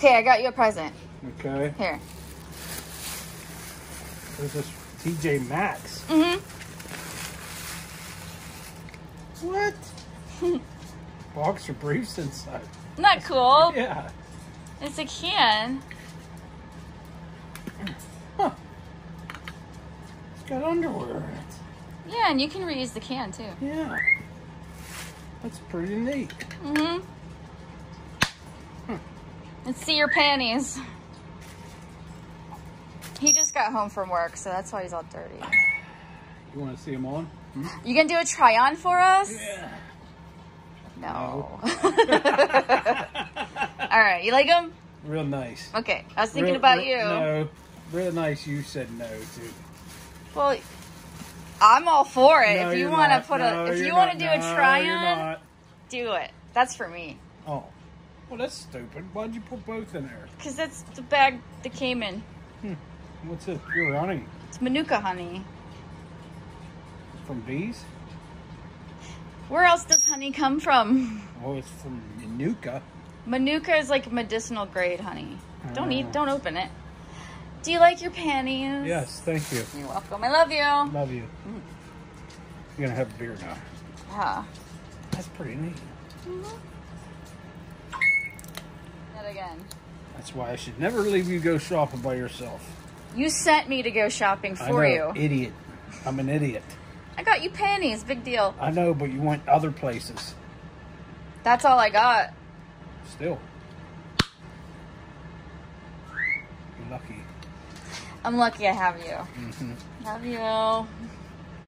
Okay, I got you a present. Okay. Here. There's this TJ Maxx. Mm-hmm. What? Boxer briefs inside. Isn't that cool? Yeah. It's a can. Huh. It's got underwear in it. Yeah, and you can reuse the can too. Yeah. That's pretty neat. Mm-hmm. Let's see your panties. He just got home from work, so that's why he's all dirty. You want to see him on? Hmm? You gonna do a try on for us? Yeah. No. all right, you like him? Real nice. Okay, I was thinking Real- about real- you. No. Real nice you said no to. Well, I'm all for it. No, if you want to put No, a, if you're want to do No, a try on, do it. That's for me. Oh. Well, that's stupid. Why'd you put both in there? Cause that's the bag that came in. Hmm. What's it? You're running It's Manuka honey. from bees? Where else does honey come from? Oh, it's from Manuka. Manuka is like medicinal grade honey. Don't eat. Ah. Don't open it. Do you like your panties? Yes, thank you. You're welcome. I love you. Love you. Mm. You're gonna have a beer now. Yeah. That's pretty neat. That again. That's why I should never leave you go shopping by yourself. You sent me to go shopping for know, you. idiot. I'm an idiot. I got you panties. Big deal. I know, but you went other places. That's all I got. Still. You're lucky. I'm lucky I have you. hmm Love you.